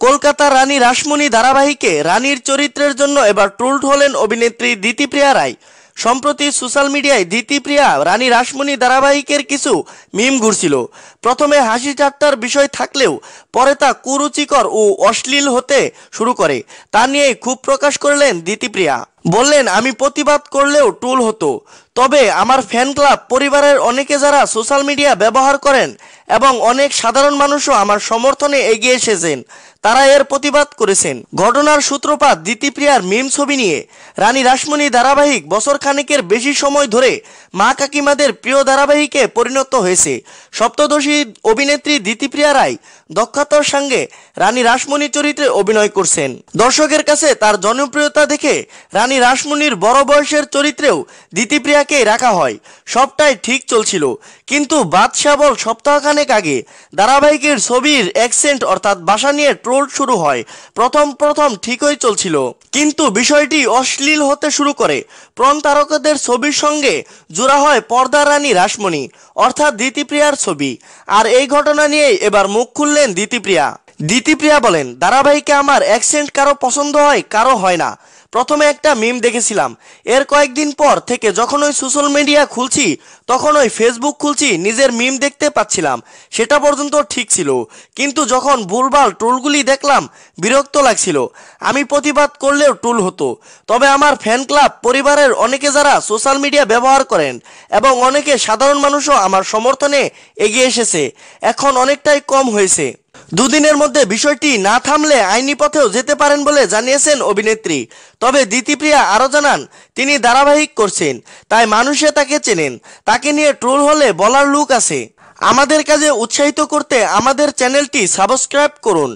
কলকাতা রানী রাসমণি ধারাবাহিকে রানীর চরিত্রের জন্য এবার ট্রোলড হলেন অভিনেত্রী দিতিপ্রিয়া রায়। সম্প্রতি সোশ্যাল মিডিয়ায় দিতিপ্রিয়া রানী রাসমণি ধারাবাহিকের কিছু মিম ঘুরছিল। প্রথমে হাসি ঠাট্টার বিষয় থাকলেও পরে তা কুরুচিকর ও অশ্লীল হতে শুরু করে। তা নিয়ে ক্ষোভ প্রকাশ করলেন দিতিপ্রিয়া বললেন, আমি প্রতিবাদ করলেও টুল হতো। তবে আমার ফ্যান ক্লাব পরিবারের অনেকে যারা সোশ্যাল মিডিয়া ব্যবহার করেন এবং অনেক সাধারণ মানুষও আমার সমর্থনে এগিয়ে এসেছেন, তারা এর প্রতিবাদ করেছেন। ঘটনার সূত্রপাত দিতিপ্রিয়ার মিম ছবি নিয়ে। রানী রাসমণি ধারাবাহিক বছর খানেকের বেশি সময় ধরে মা কাকিমাদের প্রিয় ধারাবাহিকে পরিণত হয়েছে। সপ্তদশী অভিনেত্রী দিতিপ্রিয়া রায় দক্ষতার সঙ্গে রানী রাসমণি চরিত্রে অভিনয় করছেন। দর্শকের কাছে তার জনপ্রিয়তা দেখে রানী রাসমণির বড় বয়সের চরিত্রেও দিতিপ্রিয়াকে রাখা হয়। সবটাই ঠিক চলছিল। কিন্তু বাদশাবল সপ্তাহখানেক আগে ধারাবাহিকের ছবির অ্যাকসেন্ট অর্থাৎ ভাষা নিয়ে ট্রোল শুরু হয়। প্রথম প্রথম ঠিকই চলছিল। কিন্তু বিষয়টি অশ্লীল হতে শুরু করে। প্রণ তারকাদের ছবির সঙ্গে জোড়া হয় পর্দা রানী রাসমণি, অর্থাৎ দিতিপ্রিয়ার ছবি। আর এই ঘটনা নিয়েই এবার মুখ খুললেন দিতিপ্রিয়া দিতিপ্রিয়া বলেন, ধারাবাহিকে আমার অ্যাকসেন্ট কারও পছন্দ হয়, কারও হয় না। প্রথমে একটা মিম দেখেছিলাম। এর কয়েকদিন পর থেকে যখন ওই সোশ্যাল মিডিয়া খুলছি, তখন ওই ফেসবুক খুলছি, নিজের মিম দেখতে পাচ্ছিলাম। সেটা পর্যন্ত ঠিক ছিল। কিন্তু যখন ভুলভাল টুলগুলি দেখলাম, বিরক্ত লাগছিল। আমি প্রতিবাদ করলেও টুল হতো। তবে আমার ফ্যান ক্লাব পরিবারের অনেকে যারা সোশ্যাল মিডিয়া ব্যবহার করেন এবং অনেকে সাধারণ মানুষও আমার সমর্থনে এগিয়ে এসেছে। এখন অনেকটাই কম হয়েছে। দুদিনের মধ্যে বিষয়টি না থামলে আইনি পথেও যেতে পারেন বলে জানিয়েছেন অভিনেত্রী। তবে দ্বিতীপ্রিয়া আরও জানান, তিনি ধারাবাহিক করছেন, তাই মানুষে তাকে চেনেন। তাকে নিয়ে ট্রোল হলে বলার লুক আছে। আমাদের কাজে উৎসাহিত করতে আমাদের চ্যানেলটি সাবস্ক্রাইব করুন।